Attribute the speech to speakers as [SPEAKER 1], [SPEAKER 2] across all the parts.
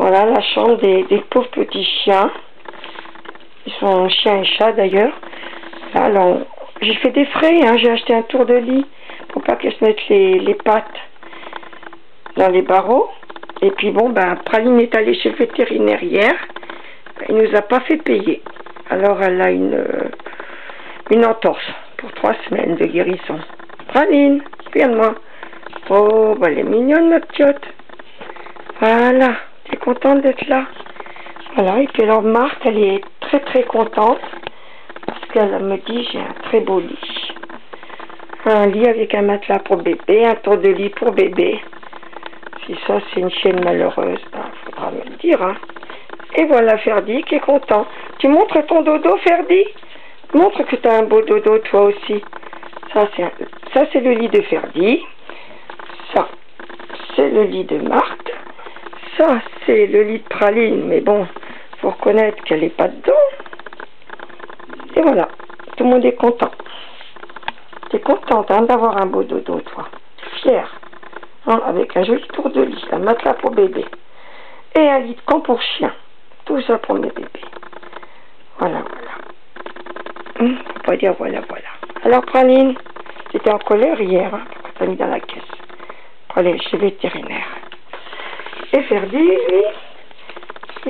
[SPEAKER 1] Voilà la chambre des, pauvres petits chiens. Ils sont chien et chat d'ailleurs. J'ai fait des frais, hein. j'ai acheté un tour de lit pour pas qu'elle se mette les, pattes dans les barreaux. Et puis bon, ben, Praline est allée chez le vétérinaire hier. Il nous a pas fait payer. Alors elle a une, euh, entorse pour trois semaines de guérison. Praline, viens-moi. Oh, ben, elle est mignonne, ma petite. Voilà, contente d'être là. Voilà, et puis alors Marthe, elle est très très contente parce qu'elle me dit j'ai un très beau lit. Un lit avec un matelas pour bébé, un tour de lit pour bébé. Si ça c'est une chienne malheureuse, ben, faudra me le dire. Hein. Et voilà Ferdi qui est content. Tu montres ton dodo Ferdi? Montre que tu as un beau dodo toi aussi. Ça c'est ça c'est le lit de Ferdi. Ça c'est le lit de Marthe. Ça le lit de Praline, mais bon, faut reconnaître qu'elle n'est pas dedans. Et voilà, tout le monde est content. T'es contente hein, d'avoir un beau dodo, toi. Fière. Hein, avec un joli tour de lit, un matelas pour bébé. Et un lit de camp pour chien. Tout ça pour mes bébés. Voilà, voilà. Hum, on peut dire voilà, voilà. Alors, Praline, j'étais en colère hier, hein, pour t'as mis dans la caisse. Pour aller chez vétérinaire. Il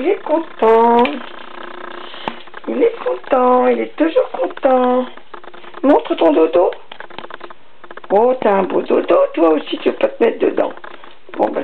[SPEAKER 1] est content. Il est content, il est toujours content. Montre ton dodo. Oh, t'as un beau dodo, toi aussi, tu peux pas te mettre dedans. Bon, ben,